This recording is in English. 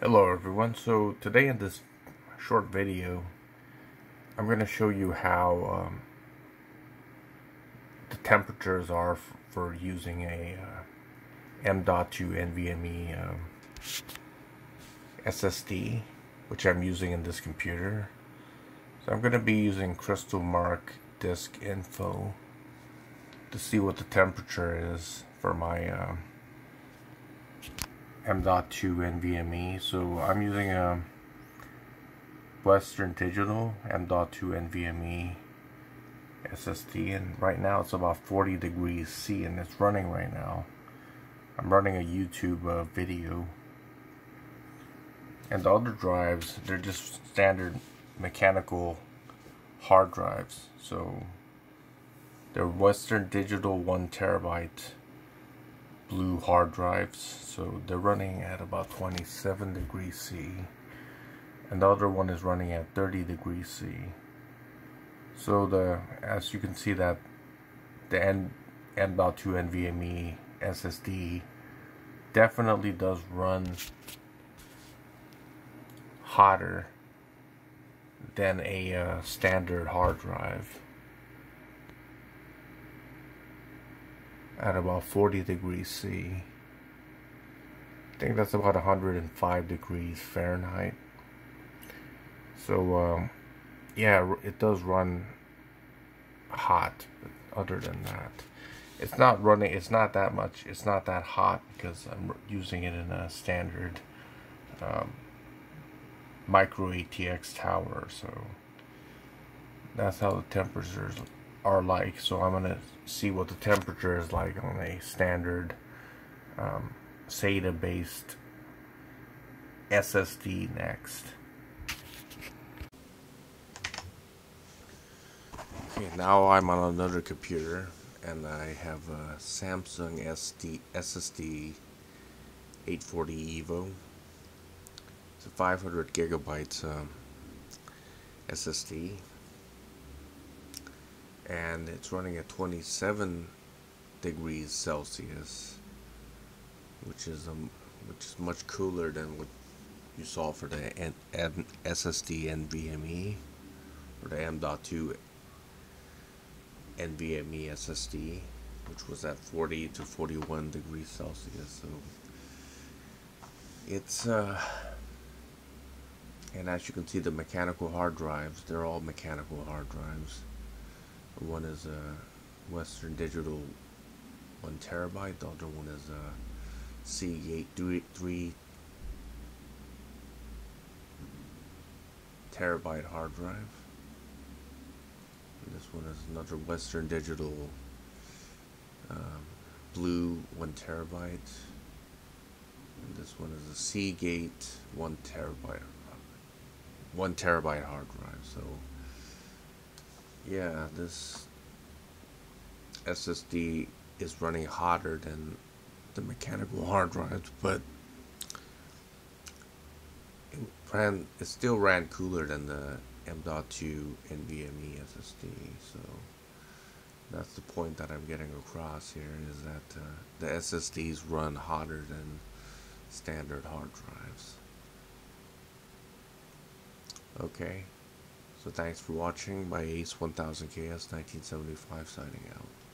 Hello everyone, so today in this short video I'm going to show you how um, the temperatures are for using a uh, M.2 NVMe um, SSD which I'm using in this computer. So I'm going to be using Crystal Mark Disk Info to see what the temperature is for my um, M.2 NVMe. So I'm using a Western Digital M.2 NVMe SSD and right now it's about 40 degrees C and it's running right now. I'm running a YouTube uh, video and the other drives they're just standard mechanical hard drives so they're Western Digital 1 terabyte blue hard drives so they're running at about 27 degrees C and the other one is running at 30 degrees C. So the as you can see that the N M.2 NVMe SSD definitely does run hotter than a uh, standard hard drive at about 40 degrees C. I think that's about 105 degrees Fahrenheit. So, um, yeah, it does run hot, other than that, it's not running, it's not that much, it's not that hot because I'm using it in a standard um, micro ATX tower, so that's how the temperatures are like. So I'm gonna see what the temperature is like on a standard um, SATA based SSD next. Okay, now I'm on another computer and I have a Samsung SD SSD 840 EVO. It's a 500 gigabytes um, SSD and it's running at 27 degrees Celsius which is um, which is much cooler than what you saw for the N SSD NVMe or the M.2 NVMe SSD which was at 40 to 41 degrees Celsius. So it's uh and as you can see the mechanical hard drives they're all mechanical hard drives one is a Western Digital one terabyte. The other one is a Seagate three terabyte hard drive. And this one is another Western Digital um, blue one terabyte. And this one is a Seagate one terabyte one terabyte hard drive. So yeah, this SSD is running hotter than the mechanical hard drives, but it ran it still ran cooler than the M.2 NVMe SSD. So that's the point that I'm getting across here is that uh, the SSDs run hotter than standard hard drives. Okay. So thanks for watching. My Ace 1000KS 1975 signing out.